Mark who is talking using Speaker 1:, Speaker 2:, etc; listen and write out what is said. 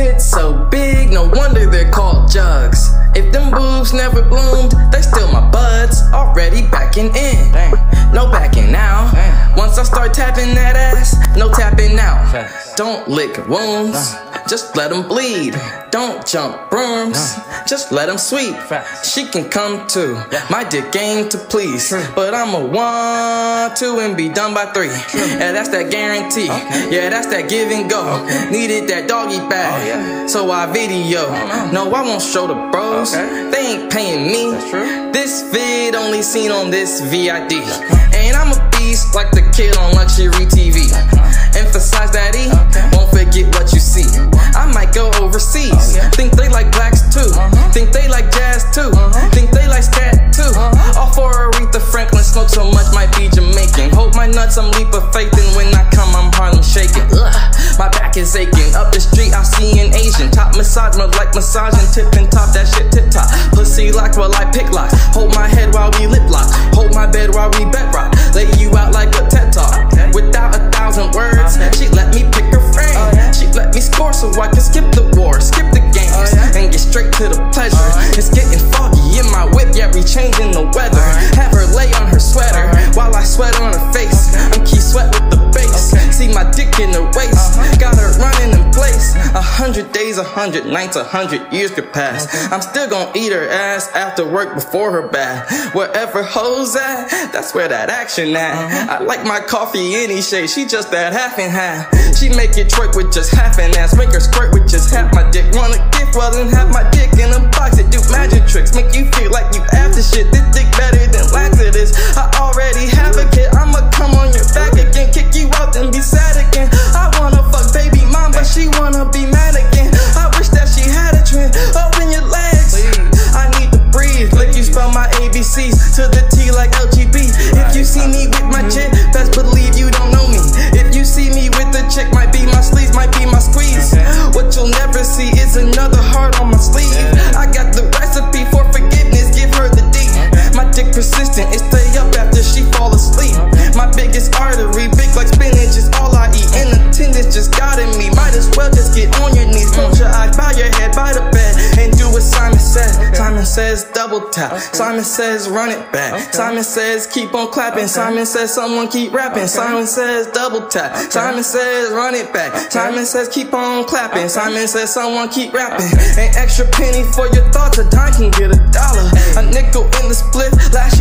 Speaker 1: tits so big, no wonder they're called jugs. If them boobs never bloomed, they still my buds. Already backing in, no backing now. Once I start tapping that ass, no tapping out. Don't lick wounds, just let them bleed. Don't jump brooms, just let them sweep. She can come too, my dick ain't to please. But I'm a one, two, and be done by three. Yeah, that's that guarantee. Yeah, that's that give and go. Needed that doggy bag, so I video. No, I won't show the bros, they ain't paying me. This vid only seen on this VID. And I'm a beast like the kid on luxury TV. Emphasize like jazz too. Think they like scat too. Uh-huh. All for Aretha Franklin, smoke so much might be Jamaican. Hold my nuts, I'm leap of faith, and when I come, I'm Harlem shaking. Ugh, my back is aching. Up the street, I see an Asian. Top massage, more like massaging. Tip and top, that shit tip top. Pussy locked while I pick lock. Hold my head while we lip lock. Changing the weather. Have a hundred nights, a hundred years could pass. I'm still gonna eat her ass after work before her bath. Wherever hoes at, that's where that action at. Uh-huh. I like my coffee any shade, she just that half and half. She make it twerk with just half an ass, make her squirt with just half my dick. Wanna gift well then have my dick in a box and do magic tricks, make you feel like you after shit. This dick better Simon says double tap. Simon says run it back. Simon says keep on clapping. Simon says someone keep rapping. Simon says double tap. Simon says run it back. Simon says keep on clapping. Simon says someone keep rapping. An extra penny for your thoughts, a dime can get a dollar. A nickel in the split lasts